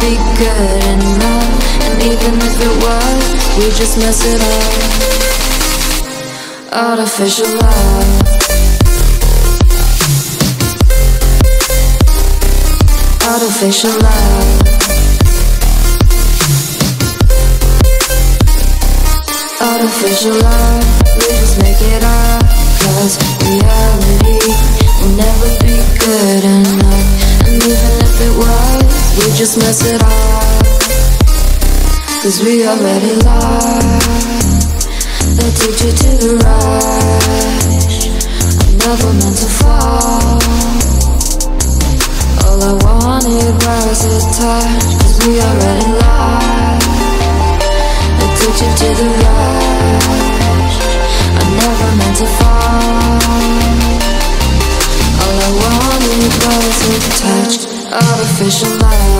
be good enough. And even if it was, we just mess it up. Artificial love. Artificial love. Artificial love, just mess it up. Cause we already lost. Addicted to the rush. I never meant to fall. All I wanted was a touch. Cause we already lost. Addicted to the rush. I never meant to fall. All I wanted was a touch. Artificial love.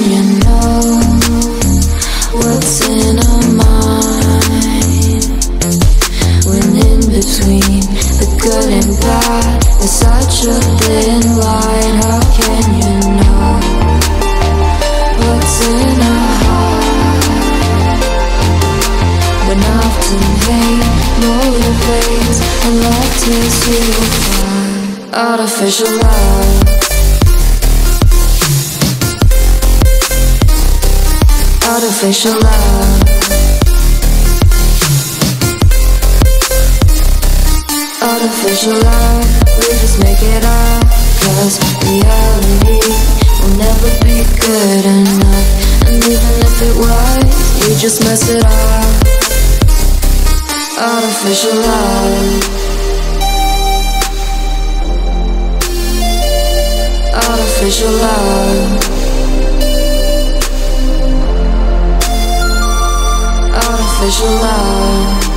such a thin line. How can you know what's in our heart? When often hate motivates and love takes you far. Artificial love. Artificial love. Artificial love, just make it up. Cause reality will never be good enough. And even if it was, we just mess it up. Artificial love. Artificial love. Artificial love.